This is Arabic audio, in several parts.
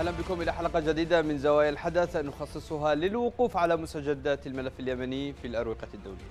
أهلا بكم إلى حلقة جديدة من زوايا الحدث نخصصها للوقوف على مستجدات الملف اليمني في الأروقة الدولية.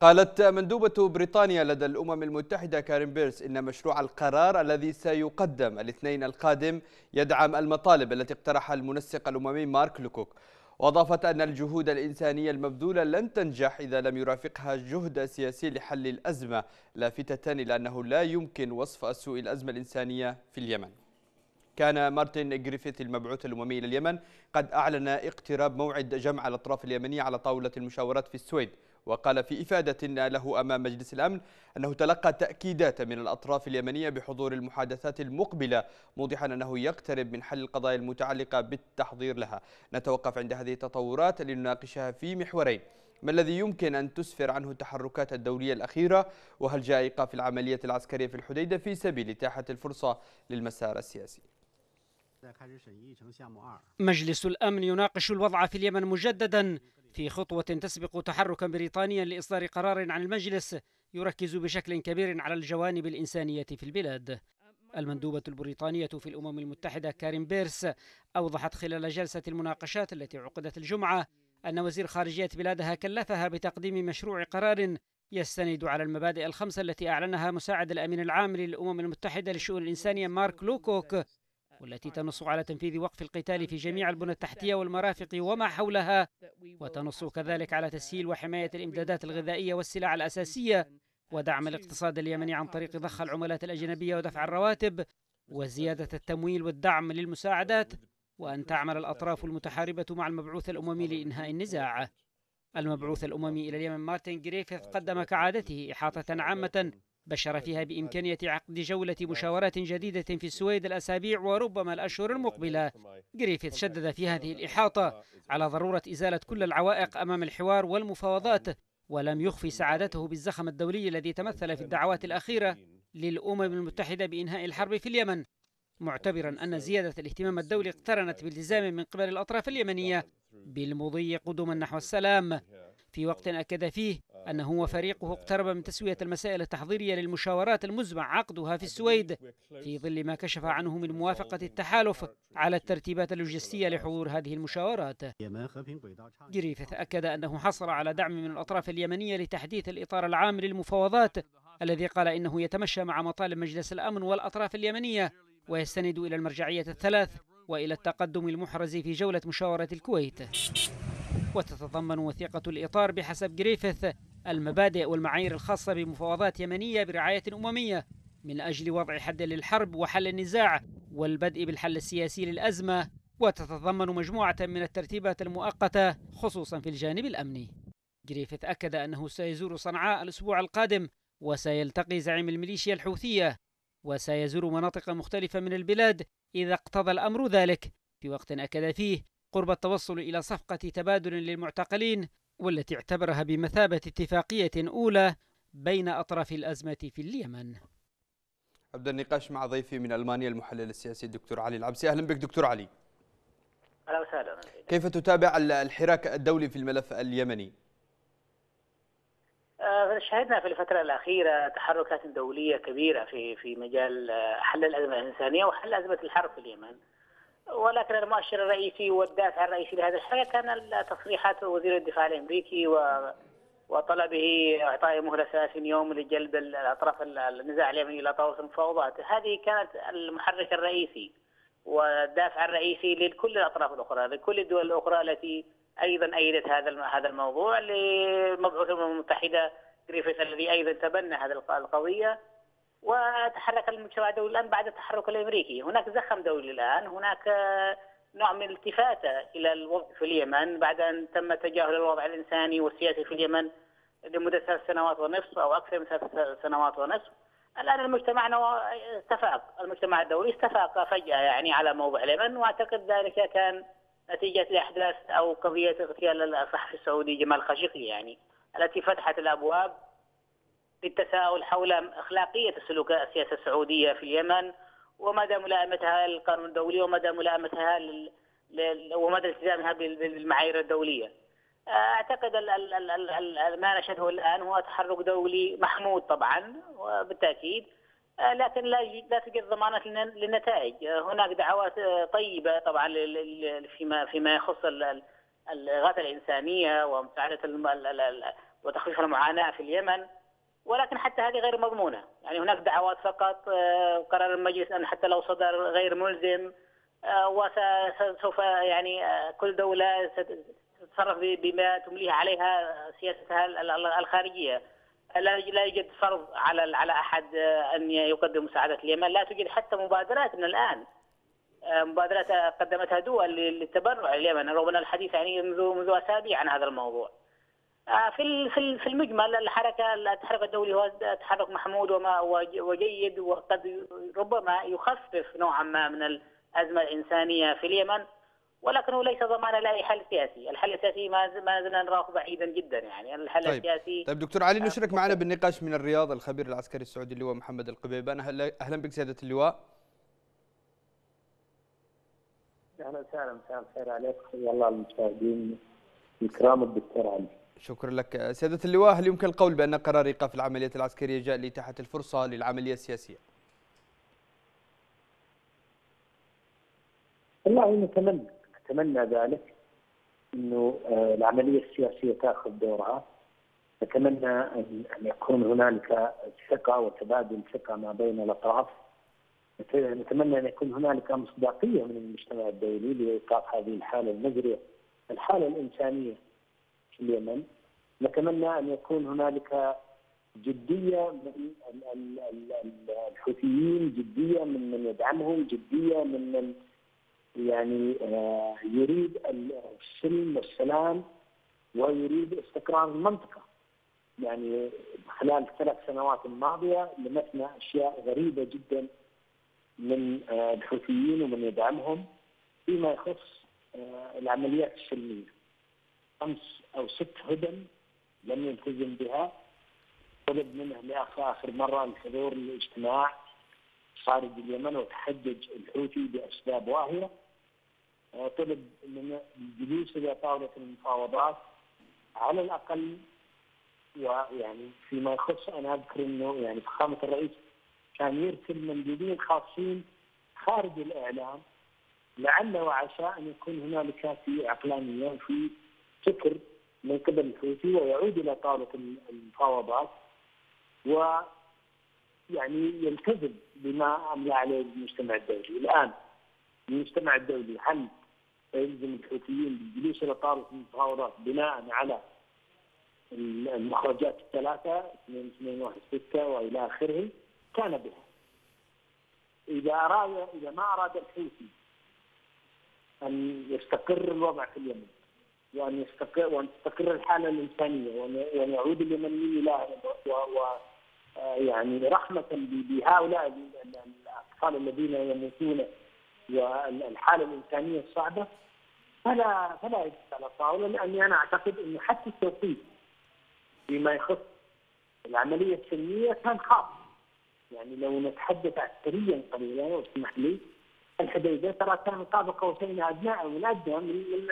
قالت مندوبة بريطانيا لدى الأمم المتحدة كارين بيرس إن مشروع القرار الذي سيقدم الاثنين القادم يدعم المطالب التي اقترحها المنسق الأممي مارك لوكوك وأضافت أن الجهود الإنسانية المبذولة لن تنجح إذا لم يرافقها جهد سياسي لحل الأزمة لافتة إلى أنه لا يمكن وصف سوء الأزمة الإنسانية في اليمن. كان مارتن جريفيث المبعوث الأممي إلى اليمن قد أعلن اقتراب موعد جمع الأطراف اليمنية على طاولة المشاورات في السويد. وقال في إفادة له أمام مجلس الأمن أنه تلقى تأكيدات من الأطراف اليمنية بحضور المحادثات المقبلة موضحا أنه يقترب من حل القضايا المتعلقة بالتحضير لها. نتوقف عند هذه التطورات لنناقشها في محورين. ما الذي يمكن أن تسفر عنه التحركات الدولية الأخيرة؟ وهل جاء إيقاف العملية العسكرية في الحديدة في سبيل إتاحة الفرصة للمسار السياسي؟ مجلس الأمن يناقش الوضع في اليمن مجددا. في خطوة تسبق تحركا بريطانيا لإصدار قرار عن المجلس يركز بشكل كبير على الجوانب الإنسانية في البلاد. المندوبة البريطانية في الأمم المتحدة كارين بيرس أوضحت خلال جلسة المناقشات التي عقدت الجمعة أن وزير خارجية بلادها كلفها بتقديم مشروع قرار يستند على المبادئ الخمسة التي أعلنها مساعد الأمين العام للأمم المتحدة للشؤون الإنسانية مارك لوكوك. والتي تنص على تنفيذ وقف القتال في جميع البنى التحتية والمرافق وما حولها. وتنص كذلك على تسهيل وحماية الإمدادات الغذائية والسلع الأساسية ودعم الاقتصاد اليمني عن طريق ضخ العملات الأجنبية ودفع الرواتب وزيادة التمويل والدعم للمساعدات وأن تعمل الأطراف المتحاربة مع المبعوث الأممي لإنهاء النزاع. المبعوث الأممي إلى اليمن مارتن جريفيث قدم كعادته إحاطة عامة بشر فيها بإمكانية عقد جولة مشاورات جديدة في السويد الأسابيع وربما الأشهر المقبلة. جريفيث شدد في هذه الإحاطة على ضرورة إزالة كل العوائق أمام الحوار والمفاوضات ولم يخفي سعادته بالزخم الدولي الذي تمثل في الدعوات الأخيرة للأمم المتحدة بإنهاء الحرب في اليمن. معتبرا أن زيادة الاهتمام الدولي اقترنت بالتزام من قبل الأطراف اليمنية بالمضي قدما نحو السلام. في وقت أكد فيه أنه وفريقه اقترب من تسوية المسائل التحضيرية للمشاورات المزمع عقدها في السويد في ظل ما كشف عنه من موافقة التحالف على الترتيبات اللوجستية لحضور هذه المشاورات. جريفيث أكد أنه حصل على دعم من الأطراف اليمنية لتحديث الإطار العام للمفاوضات الذي قال إنه يتمشى مع مطالب مجلس الأمن والأطراف اليمنية ويستند إلى المرجعية الثلاث وإلى التقدم المحرز في جولة مشاورة الكويت. وتتضمن وثيقة الإطار بحسب جريفيث المبادئ والمعايير الخاصة بمفاوضات يمنية برعاية أممية من أجل وضع حد للحرب وحل النزاع والبدء بالحل السياسي للأزمة. وتتضمن مجموعة من الترتيبات المؤقتة خصوصا في الجانب الأمني. جريفيث أكد أنه سيزور صنعاء الأسبوع القادم وسيلتقي زعيم الميليشيا الحوثية وسيزور مناطق مختلفة من البلاد إذا اقتضى الأمر ذلك في وقت أكد فيه. قرب التوصل إلى صفقة تبادل للمعتقلين والتي اعتبرها بمثابة اتفاقية أولى بين أطراف الأزمة في اليمن. أبدأ النقاش مع ضيفي من ألمانيا المحلل السياسي الدكتور علي العبسي. أهلا بك دكتور علي. أهلا وسهلا. كيف تتابع الحراك الدولي في الملف اليمني؟ شهدنا في الفترة الأخيرة تحركات دولية كبيرة في في مجال حل الأزمة الإنسانية وحل أزمة الحرب في اليمن. ولكن المؤشر الرئيسي والدافع الرئيسي لهذا الحاجة كان تصريحات وزير الدفاع الأمريكي و وطلبه إعطاء مهله 30 يوم لجلب الأطراف النزاع اليمني إلى طاوله المفاوضات، هذه كانت المحرك الرئيسي والدافع الرئيسي لكل الأطراف الأخرى، لكل الدول الأخرى التي أيضا أيدت هذا هذا الموضوع لمبعوث الامم المتحدة جريفيث الذي أيضا تبنى هذه القضية. وتحرك المجتمع الدولي الآن بعد التحرك الأمريكي، هناك زخم دولي الآن، هناك نوع من الالتفاته إلى الوضع في اليمن بعد أن تم تجاهل الوضع الإنساني والسياسي في اليمن لمدة ثلاث سنوات ونصف أو أكثر من ثلاث سنوات ونصف. الآن المجتمع استفاق، المجتمع الدولي استفاق فجأة يعني على موضوع اليمن وأعتقد ذلك كان نتيجة لأحداث أو قضية اغتيال الصحفي السعودي جمال خاشقجي يعني التي فتحت الأبواب للتساؤل حول أخلاقية السلوك السياسة السعودية في اليمن ومدى ملائمتها للقانون الدولي ومدى ملائمتها لل... ومدى التزامها بالمعايير الدولية. أعتقد ال ال ال ال ما نشهده الآن هو تحرك دولي محمود طبعا وبالتأكيد لكن لا لا توجد ضمانات للنتائج هناك دعوات طيبة طبعا فيما فيما يخص الإغاثة الإنسانية ومساعدة وتخفيف المعاناة في اليمن ولكن حتى هذه غير مضمونة. يعني هناك دعوات فقط قرار المجلس أن حتى لو صدر غير ملزم وسوف يعني كل دولة تتصرف بما تمليه عليها سياستها الخارجية. لا لا يوجد فرض على على أحد أن يقدم مساعدة اليمن، لا توجد حتى مبادرات من الآن مبادرات قدمتها دول للتبرع اليمن رغم أن الحديث يعني منذ منذ أسابيع عن هذا الموضوع. في في المجمل الحركة التحرك الدولي هو تحرك محمود وما وجيد وقد ربما يخفف نوعا ما من الأزمة الإنسانية في اليمن ولكنه ليس ضمانا لأي حل سياسي، الحل السياسي ما ما زلنا نراه بعيدا جدا يعني الحل طيب. السياسي طيب دكتور علي نشرك معنا بالنقاش من الرياض الخبير العسكري السعودي اللواء محمد القبيبان أهلا بك سيادة اللواء. أهلا وسهلا مساء الخير عليك حيا الله المشاهدين الكرام الدكتور علي. شكرا لك. سيادة اللواء هل يمكن القول بأن قرار إيقاف العمليات العسكرية جاء لإتاحة الفرصة للعملية السياسية؟ والله نتمنى نتمنى ذلك إنه العملية السياسية تأخذ دورها. نتمنى أن يكون هنالك ثقة وتبادل ثقة ما بين الأطراف. نتمنى أن يكون هنالك مصداقيه من المجتمع الدولي لإيقاف هذه الحالة المزريه الحالة الإنسانية. في اليمن نتمنى أن يكون هنالك جدية من الحوثيين جدية من من يدعمهم جدية من من يعني يريد السلم والسلام ويريد استقرار المنطقة. يعني خلال الثلاث سنوات الماضيه لمسنا أشياء غريبة جدا من الحوثيين ومن يدعمهم فيما يخص العمليات السلمية. خمس أو ست هدن لم يلتزم بها. طلب منه لاخر آخر مرة الحضور للاجتماع خارج اليمن وتحجج الحوثي بأسباب واهية. طلب من الجلوس إلى طاولة المفاوضات على الأقل ويعني فيما يخص أنا أذكر إنه يعني فخامة الرئيس كان يرسل مندوبين خاصين خارج الإعلام لعل وعسى أن يكون هنالك في عقلانيه وفي فكر من قبل الحوثي ويعود إلى طاولة المفاوضات و يعني يلتزم بما املى عليه المجتمع الدولي، الآن المجتمع الدولي هل يلزم الحوثيين بالجلوس إلى طاولة المفاوضات بناء على المخرجات الثلاثة 2 2 1 6 وإلى آخره كان بها. إذا اراد إذا ما أراد الحوثي أن يستقر الوضع في اليمن وأن يستقر وأن تستقر الحالة الإنسانية وان يعود اليمنيين إلى و يعني رحمة بهؤلاء الأطفال الذين يموتون والحالة الإنسانية الصعبة. فلا فلا يجلس على الطاولة لأني أنا أعتقد انه حتى التوقيت فيما يخص العملية السلمية كان خاص يعني لو نتحدث عسكريا قليلا واسمح لي الحديدة ترى كان قاب قوسين ادنى من ادنى من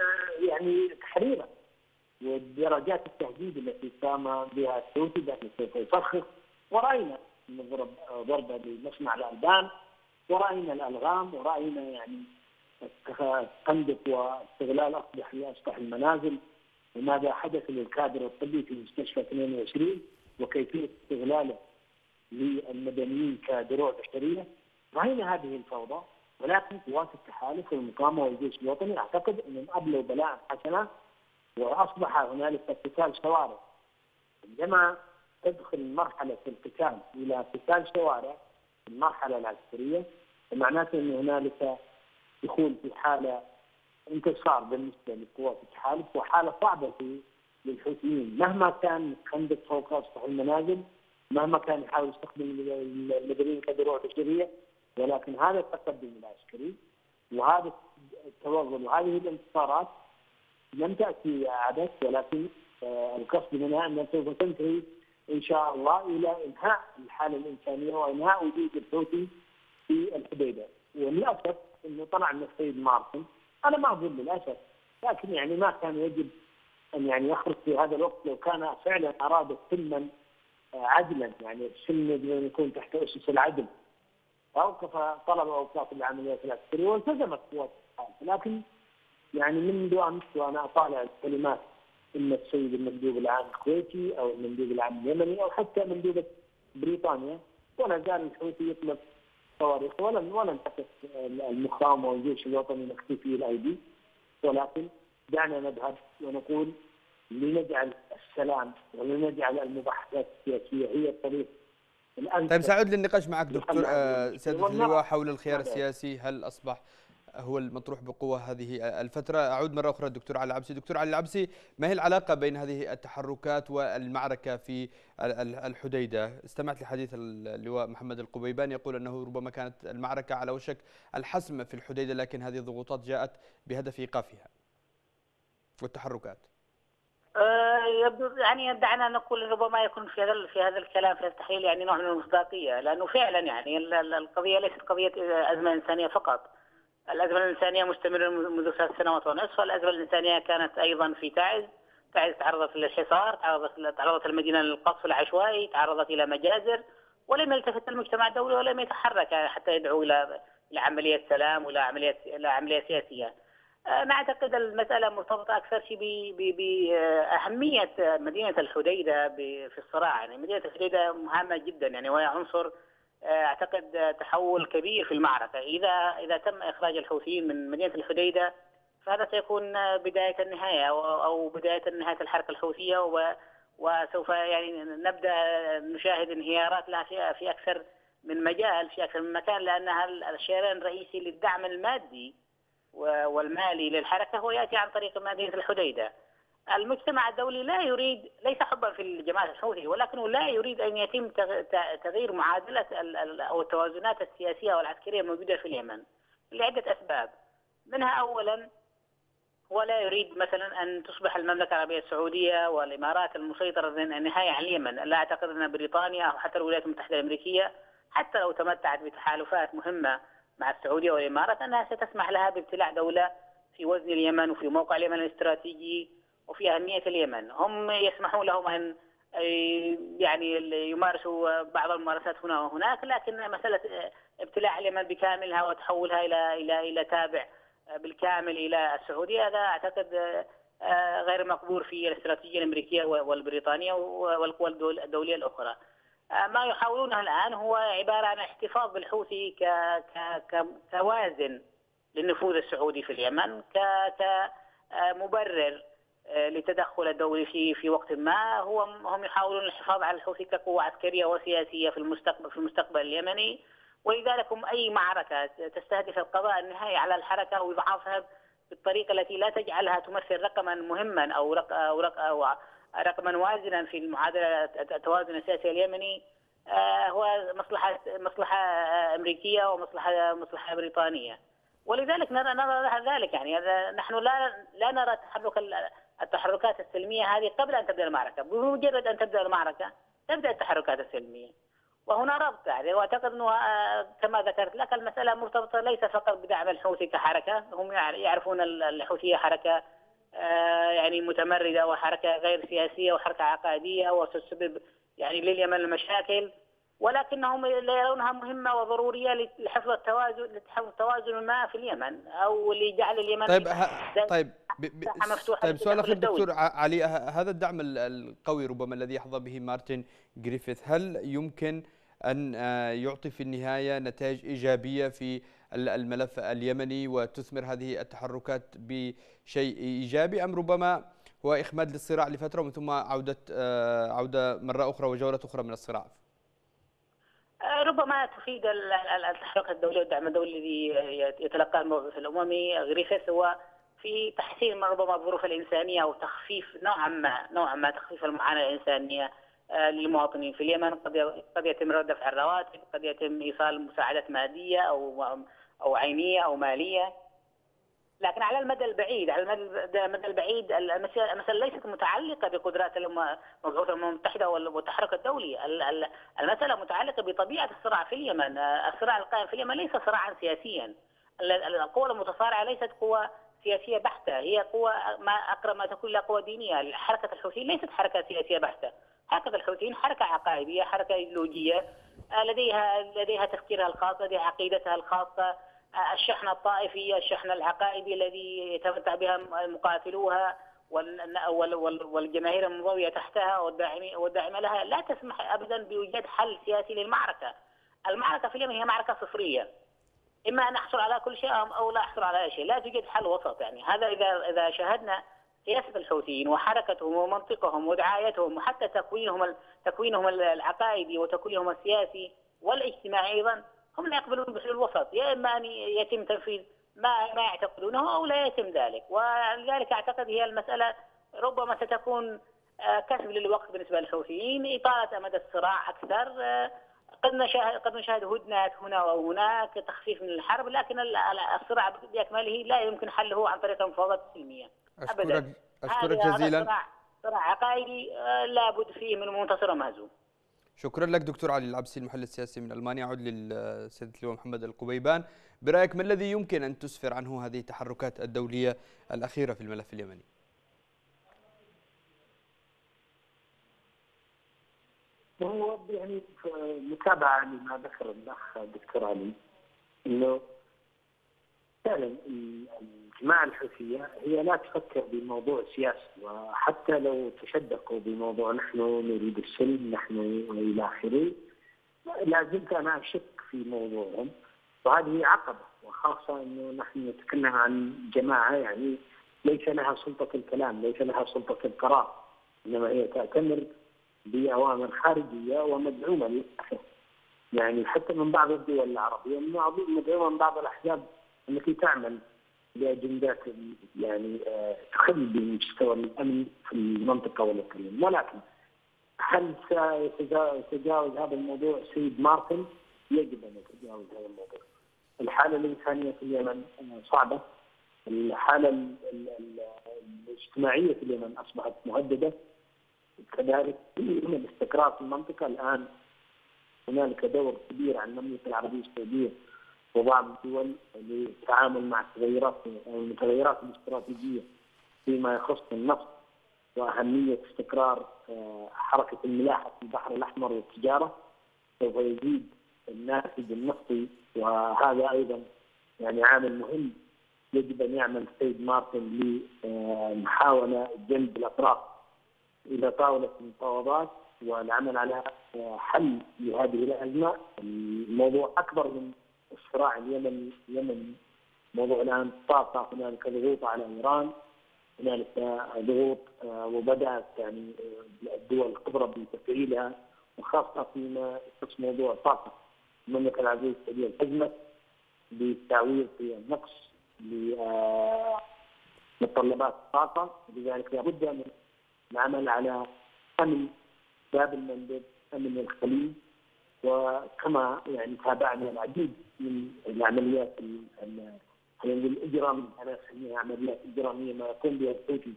يعني تحريرا. ودرجات التهديد التي قام بها الحوثي بانه سوف يفخخ. ورأينا ضرب ضربة لمصنع الألبان. ورأينا الألغام. ورأينا يعني التخندق واستغلال أصبح لاسطح المنازل. وماذا حدث للكادر الطبي في مستشفى 22 وكيفية استغلاله للمدنيين كدروع بشرية؟ رأينا هذه الفوضى. ولكن قوات التحالف والمقاومة والجيش الوطني أعتقد انهم ابلوا بلاء حسنا وأصبح هنالك قتال شوارع. عندما تدخل مرحلة القتال إلى قتال شوارع المرحلة العسكرية معناته أن هنالك دخول في حالة انتصار بالنسبة لقوات التحالف وحالة صعبة في للحوثيين. مهما كان خندق فوق أسطح المنازل مهما كان يحاول يستخدم المدنيين كدروع بشريه ولكن هذا التقدم العسكري وهذا التوغل وهذه الانتصارات لم تأتي عبث ولكن القصد منها انها سوف تنتهي إن شاء الله إلى إنهاء الحالة الإنسانية وإنهاء وجود الحوثي في الحديده وللأسف إنه طلع من السيد مارتن. أنا ما أقول للأسف لكن يعني ما كان يجب أن يعني يخرج في هذا الوقت لو كان فعلا أراد سلما عدلا. يعني السلم يكون تحت أسس العدل. اوقف طلب أوقاف العمليات العسكرية والتزمت قوات لكن يعني منذ امس وأنا أطالع الكلمات اما السيد المندوب العام الكويتي أو المندوب العام اليمني أو حتى مندوبه بريطانيا ولا زال الحوثي يطلب صواريخ ولن ولن تقف المقاومة والجيش الوطني مكتوفي الايدي ولكن دعنا نذهب ونقول لنجعل السلام ولنجعل المباحثات السياسية هي الطريق طيب سأعود للنقاش معك دكتور آه، سيادة اللواء حول الخيار السياسي هل أصبح هو المطروح بقوة هذه الفترة؟ أعود مرة أخرى الدكتور علي العبسي. دكتور علي العبسي ما هي العلاقة بين هذه التحركات والمعركة في الحديدة؟ استمعت لحديث اللواء محمد القبيبان يقول أنه ربما كانت المعركة على وشك الحسم في الحديدة لكن هذه الضغوطات جاءت بهدف إيقافها والتحركات. يعني دعنا نقول ربما يكون في هذا في هذا الكلام في التحليل يعني نوع من المصداقيه لأنه فعلا يعني القضية ليست قضية أزمة إنسانية فقط. الأزمة الإنسانية مستمرة منذ ثلاث سنوات ونصف الازمه الإنسانية كانت أيضا في تعز تعز تعرضت للحصار تعرضت تعرضت المدينة للقصف العشوائي تعرضت إلى مجازر ولم يلتفت المجتمع الدولي ولم يتحرك حتى يدعو إلى إلى عملية سلام ولا عمليه إلى عملية سياسية. آه، نعتقد المسألة مرتبطة أكثر شيء بأهمية مدينة الحديدة في الصراع. يعني مدينة الحديدة مهمة جدا. يعني وهي عنصر آه، أعتقد تحول كبير في المعركة. إذا إذا تم إخراج الحوثيين من مدينة الحديدة فهذا سيكون بداية النهاية أو بداية نهاية الحركة الحوثية. وسوف يعني نبدأ نشاهد انهيارات لها في أكثر من مجال في أكثر من مكان لأنها الشيران الرئيسي للدعم المادي والمالي للحركة هو يأتي عن طريق مدينة الحديدة. المجتمع الدولي لا يريد ليس حبا في الجماعة الحوثي ولكنه لا يريد أن يتم تغيير معادلة أو التوازنات السياسية والعسكرية الموجودة في اليمن لعدة أسباب. منها أولا هو لا يريد مثلا أن تصبح المملكة العربية السعودية والإمارات المسيطرة النهاية على اليمن. لا أعتقد أن بريطانيا أو حتى الولايات المتحدة الأمريكية حتى لو تمتعت بتحالفات مهمة مع السعودية والإمارات أنها ستسمح لها بابتلاع دولة في وزن اليمن وفي موقع اليمن الاستراتيجي وفي أهمية اليمن. هم يسمحون لهم أن يعني يمارسوا بعض الممارسات هنا وهناك لكن مسألة ابتلاع اليمن بكاملها وتحولها إلى إلى إلى تابع بالكامل إلى السعودية هذا أعتقد غير مقبول في الاستراتيجية الأمريكية والبريطانية والقوى الدولية الأخرى. ما يحاولونه الآن هو عبارة عن احتفاظ بالحوثي كوازن للنفوذ السعودي في اليمن كمبرر آه، لتدخل الدولي في في وقت ما. هو هم يحاولون الحفاظ على الحوثي كقوة عسكرية وسياسية في المستقبل في المستقبل اليمني. ولذلك هم أي معركة تستهدف القضاء النهائي على الحركة أو إضعافها بالطريقة التي لا تجعلها تمثل رقما مهما أو رق أو, رق أو رقما وازنا في المعادلة التوازن السياسي اليمني آه، هو مصلحة مصلحة أمريكية ومصلحة مصلحة بريطانية. ولذلك نرى نرى ذلك يعني نحن لا لا نرى تحرك التحركات السلمية هذه قبل أن تبدأ المعركة. بمجرد أن تبدأ المعركة تبدأ التحركات السلمية. وهنا ربط يعني وأعتقد أنه آه، كما ذكرت لك المسألة مرتبطة ليس فقط بدعم الحوثي كحركة هم يعرفون الحوثية حركة يعني متمردة وحركة غير سياسية وحركة عقائدية وتسبب يعني لليمن المشاكل ولكنهم لا يرونها مهمة وضرورية لحفظ التوازن لحفظ التوازن ما في اليمن أو لجعل اليمن طيب. طيب ب... ب... طيب سؤال أخير دكتور علي هذا الدعم القوي ربما الذي يحظى به مارتن جريفيث هل يمكن أن آه، يعطي في النهاية نتائج إيجابية في الملف اليمني وتثمر هذه التحركات بشيء إيجابي. أم ربما هو إخماد للصراع لفترة ومن ثم عودة آه، عودة مرة أخرى وجولة أخرى من الصراع. آه، ربما تفيد التحرك الدولي والدعم الدولي الذي يتلقى الموقف الأممي. غريفيث هو في تحسين ربما الظروف الإنسانية أو تخفيف نوعا ما نوعا ما تخفيف المعاناة الإنسانية آه، للمواطنين في اليمن. قد قد يتم دفع الرواتب قد يتم إيصال مساعدات مادية أو أو عينية أو مالية. لكن على المدى البعيد على المدى البعيد المسألة ليست متعلقة بقدرات الأمم المتحدة والتحرك الدولي المسألة متعلقة بطبيعة الصراع في اليمن. الصراع القائم في اليمن ليس صراعا سياسيا. القوى المتصارعة ليست قوى سياسية بحتة. هي قوة ما أقرب ما تكون إلى قوة دينية، حركة الحوثيين ليست حركة سياسية بحتة، حركة الحوثيين حركة عقائدية، حركة إيديولوجية. لديها لديها تفكيرها الخاص، لديها عقيدتها الخاصة، الشحنه الطائفيه، الشحنه العقائدي الذي يتمتع بها مقاتلوها والجماهير المنضويه تحتها والداعمة لها لا تسمح ابدا بوجود حل سياسي للمعركة. المعركة في اليمن هي معركة صفرية. إما أن أحصل على كل شيء أو لا أحصل على شيء، لا توجد حل وسط يعني هذا اذا إذا شاهدنا سياسة الحوثيين وحركتهم ومنطقهم ودعايتهم وحتى تكوينهم تكوينهم العقائدي وتكوينهم السياسي والاجتماعي أيضا هم لا يقبلون بحلول الوسط، يا إما أن يتم تنفيذ ما ما يعتقدونه أو لا يتم ذلك، ولذلك أعتقد هي المسألة ربما ستكون كسب للوقت بالنسبة للحوثيين، اطاله أمد الصراع أكثر. قد نشاهد قد نشاهد هدنات هنا أو هناك تخفيف من الحرب لكن الصراع بأكمله لا يمكن حله عن طريق المفاوضات السلميه ابدا. أشكرك اشكرك جزيلا. صراع صراع عقائدي لابد فيه من منتصر ومهزوم. شكرا لك دكتور علي العبسي المحلل السياسي من ألمانيا اعود للسيد اللواء محمد القبيبان برأيك ما الذي يمكن أن تسفر عنه هذه التحركات الدولية الأخيرة في الملف اليمني؟ هو يعني متابعة لما ذكر الأخ الدكتور علي إنه فعلا الجماعة الحوثية هي لا تفكر بموضوع سياسي وحتى لو تشدقوا بموضوع نحن نريد السلم نحن والى آخره لا زلت أنا أشك في موضوعهم وهذه عقبة وخاصة إنه نحن نتكلم عن جماعة يعني ليس لها سلطة الكلام، ليس لها سلطة القرار، إنما هي تعتمر بأوامر خارجية ومدعومة للأسف. يعني حتى من بعض الدول العربية مدعومه من بعض الأحزاب التي تعمل باجندات يعني تخل بمستوى الأمن في المنطقة والإقليم، ولكن هل سيتجاوز هذا الموضوع السيد مارتن؟ يجب أن يتجاوز هذا الموضوع. الحالة الإنسانية في اليمن صعبة، الحالة الاجتماعية في اليمن أصبحت مهددة، كذلك الاستقرار في المنطقة الآن هنالك دور كبير عن المملكة العربية السعودية وبعض الدول للتعامل مع التغيرات المتغيرات الاستراتيجية فيما يخص النفط وأهمية استقرار حركة الملاحة في البحر الأحمر والتجارة سوف يزيد الناتج النفطي وهذا أيضا يعني عامل مهم يجب أن يعمل السيد مارتن لمحاولة جلب الأطراف. إلى طاوله المفاوضات والعمل على حل لهذه الأزمة، الموضوع أكبر من الصراع اليمني اليمني موضوع الآن طاقة هنالك ضغوط على إيران. هنالك ضغوط وبدأت يعني الدول الكبرى بتفعيلها وخاصة فيما يخص موضوع الطاقه المملكة العربيه السعوديه التزمت بالتعويض في النقص لمتطلبات الطاقة. لذلك لابد من العمل على أمن باب المندب أمن الخليج. وكما يعني تابعنا العديد من العمليات خلينا نقول الاجراميه أنا اسميها عمليات إجرامية ما يقوم بها الحوثي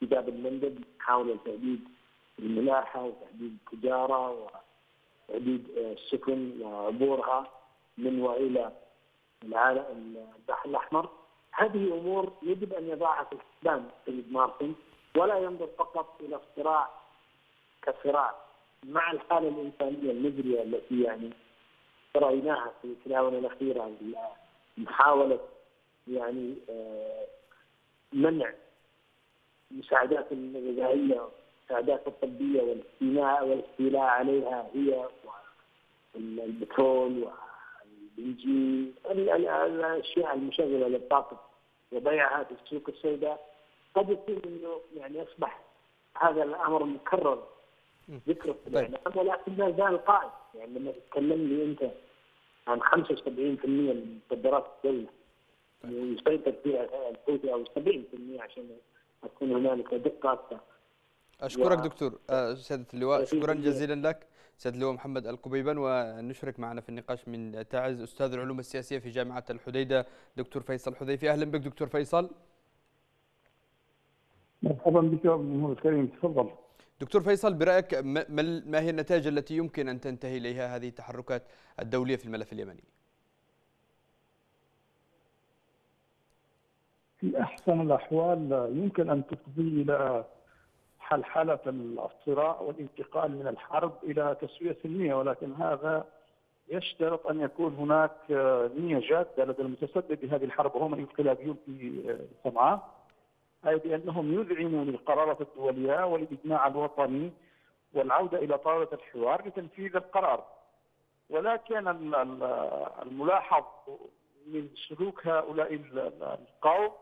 في باب المندب محاوله تهديد الملاحة وتهديد التجارة وتهديد السكن وعبورها من وإلى العالم البحر الأحمر. هذه امور يجب أن يضعها في الحسبان سيد مارتن ولا ينظر فقط إلى الصراع كصراع مع الحالة الإنسانية المزريه التي يعني رأيناها في الآونة الأخيرة محاولة يعني منع المساعدات الغذائية المساعدات الطبية والاستيلاء والاستيلاء عليها هي البترول والبنزين الأشياء المشغلة للطاقة وبيعها في السوق السوداء. قد يكون إنه يعني أصبح هذا الأمر مكرر في الاعلام ولكن ما زال قائم يعني لما تتكلم لي أنت عن 75% من مصدرات الدولة يسيطر فيها الحوثي أو 70% عشان تكون هنالك دقه أكثر. أشكرك. دكتور. سيادة اللواء شكرا جزيلا لك. سيادة اللواء محمد القبيبان ونشرك معنا في النقاش من تعز أستاذ العلوم السياسية في جامعة الحديدة دكتور فيصل حذيفي. أهلا بك دكتور فيصل. مرحبا بك يا أبو الكريم. تفضل. دكتور فيصل برأيك ما هي النتائج التي يمكن أن تنتهي إليها هذه التحركات الدولية في الملف اليمني؟ في أحسن الأحوال يمكن أن تفضي إلى حلحله الصراع والانتقال من الحرب إلى تسوية سلمية ولكن هذا يشترط أن يكون هناك نية جادة لدى المتسبب بهذه الحرب وهم الانقلابيون في صنعاء اي بانهم يذعنوا للقرارات الدوليه والإجماع الوطني والعودة إلى طاولة الحوار لتنفيذ القرار. ولكن الملاحظ من سلوك هؤلاء القوم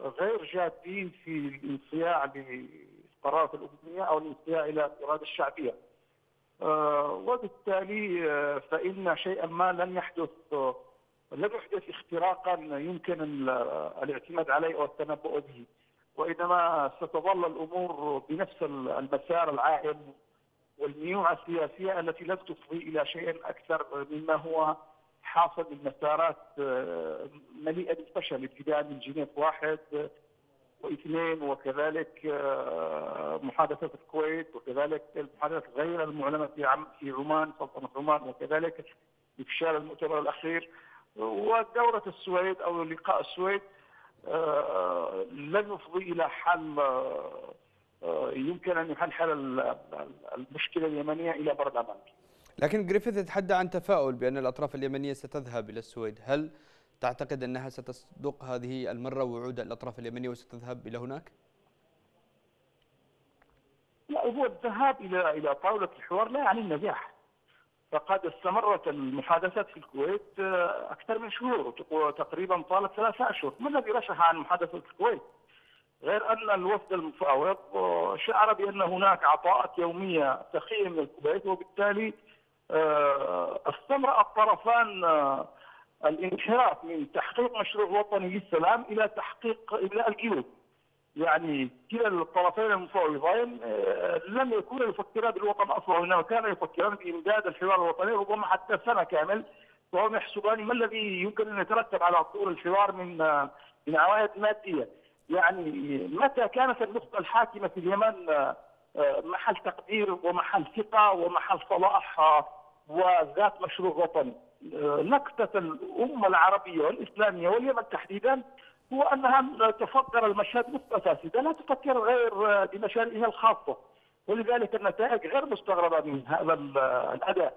غير جادين في الانصياع للقرارات الامميه أو الانصياع إلى الاراده الشعبية. آه، وبالتالي آه، فإن شيئا ما لن يحدث لن يحدث اختراقا يمكن الاعتماد عليه أو التنبؤ به. وإنما ستظل الأمور بنفس المسار العائم والميوعة السياسية التي لن تفضي إلى شيء أكثر مما هو حاصل من مسارات آه، مليئة بالفشل ابتداء من جنيف واحد واثنين وكذلك آه، محادثة الكويت وكذلك المحادثات غير المعلنة في عمان سلطنة عمان وكذلك افشال المؤتمر الأخير ودورة السويد أو لقاء السويد. لن يفضي إلى حل آه، يمكن أن يحل المشكلة اليمنية إلى بر الامان. لكن جريفيث يتحدى عن تفاؤل بأن الأطراف اليمنية ستذهب إلى السويد، هل تعتقد أنها ستصدق هذه المرة وعود الأطراف اليمنية وستذهب إلى هناك؟ لا هو الذهاب إلى إلى طاولة الحوار لا يعني النجاح. فقد استمرت المحادثات في الكويت آه، أكثر من شهور تقريبا طالت ثلاثة أشهر، ما الذي رشح عن محادثة الكويت؟ غير أن الوفد المفاوض آه، شعر بأن هناك عطاءات يومية سخيه من الكويت وبالتالي آه، استمر الطرفان الانحراف من تحقيق مشروع وطني للسلام إلى تحقيق إلى الجيوب. يعني كلا الطرفين المفاوضين آه، لم يكونا يفكران بالوطن أصلا وانما كانا يفكران بإمداد الحوار الوطني ربما حتى سنة كامل. وهم يحسبان ما الذي يمكن أن يترتب على طول الحوار من آه، من عوائد مادية. يعني متى كانت النقطة الحاكمة في اليمن آه، محل تقدير ومحل ثقة ومحل صلاح وذات مشروع وطني؟ نكتة الأمة العربية والإسلامية واليمن تحديدا هو أنها تصدر المشهد فاسده لا تفكر غير بمشاريعها الخاصة. ولذلك النتائج غير مستغربة من هذا الأداء.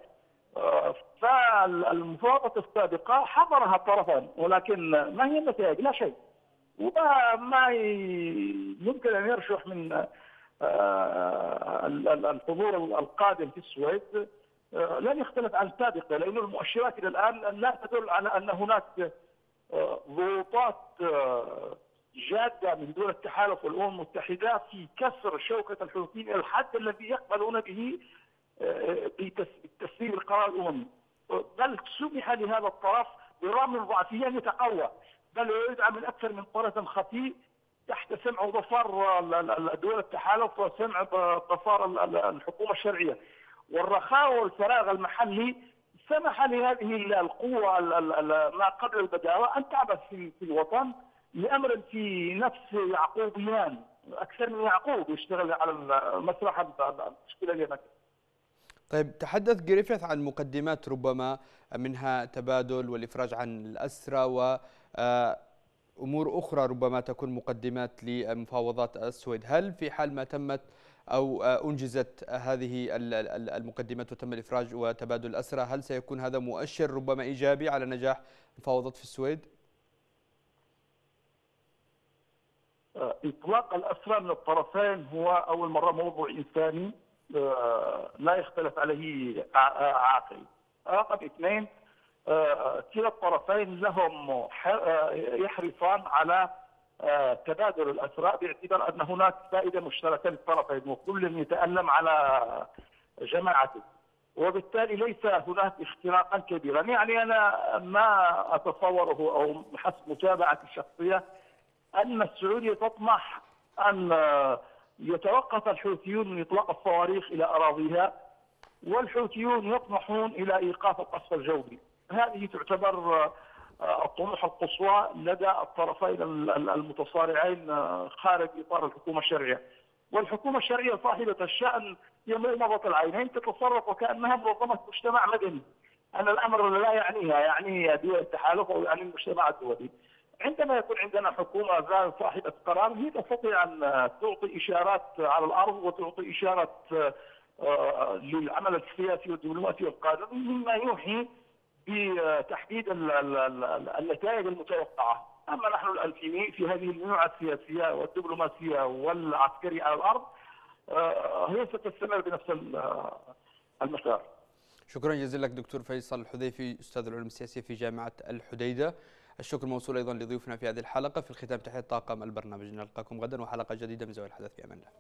فالمفاوضات السابقة حضرها الطرفان ولكن ما هي النتائج؟ لا شيء. وما ما يمكن أن يرشح من آه، الحضور القادم في السويد آه، لن يختلف عن السابقه لأن المؤشرات إلى الآن لا تدل على أن هناك ضغوطات آه، جادة من دول التحالف والأمم المتحدة في كسر شوكة الحوثيين إلى الحد الذي يقبلون به آه، بتسليم القرار الأممي. بل سمح لهذا الطرف برغم ضعفه أن يتقوى. بل يدعم من أكثر من طرف خفي تحت سمع وظفار دول التحالف وسمع ظفار الحكومة الشرعية. والرخاء والفراغ المحلي سمح لهذه القوة ما قبل البداوة أن تعبث في الوطن لأمر في نفس يعقوبيان أكثر من يعقوب يشتغل على مسرح المشكلة اليمنية طيب تحدث جريفيث عن مقدمات ربما منها تبادل والإفراج عن الأسرى و آه، أمور أخرى ربما تكون مقدمات لمفاوضات السويد. هل في حال ما تمت أو أنجزت هذه المقدمات وتم الإفراج وتبادل الأسرى هل سيكون هذا مؤشر ربما إيجابي على نجاح المفاوضات في السويد؟ إطلاق الأسرى من الطرفين هو أول مرة موضوع إنساني آه، لا يختلف عليه عاقل رقم اثنين آه، كلا الطرفين لهم آه، يحرصان على آه، تبادل الاسرى باعتبار أن هناك فائدة مشتركة للطرفين وكل يتألم على جماعته. وبالتالي ليس هناك اختراقا كبيرا. يعني أنا ما أتصوره أو حسب متابعتي الشخصية أن السعودية تطمح أن يتوقف الحوثيون من إطلاق الصواريخ إلى أراضيها والحوثيون يطمحون إلى إيقاف القصف الجوي. هذه تعتبر الطموح القصوى لدى الطرفين المتصارعين خارج إطار الحكومة الشرعية. والحكومة الشرعية صاحبة الشأن هي مغمضه العينين تتصرف وكأنها منظمة مجتمع مدني. أن الأمر لا يعنيها يعني دول التحالف أو يعني المجتمع الدولي. عندما يكون عندنا حكومة صاحبة قرار هي تستطيع أن تعطي إشارات على الأرض وتعطي إشارات آه، للعمل السياسي والدبلوماسي القادم مما يوحي بتحديد النتائج المتوقعة، أما نحن الان في هذه المجموعه السياسية والدبلوماسية والعسكرية على الأرض آه، هي ستستمر بنفس المسار. شكرا جزيلا لك دكتور فيصل الحذيفي أستاذ العلوم السياسية في جامعة الحديدة. الشكر موصول أيضا لضيوفنا في هذه الحلقة في الختام تحية طاقم البرنامج نلقاكم غدا وحلقة جديدة من زوايا الحدث في أمان الله.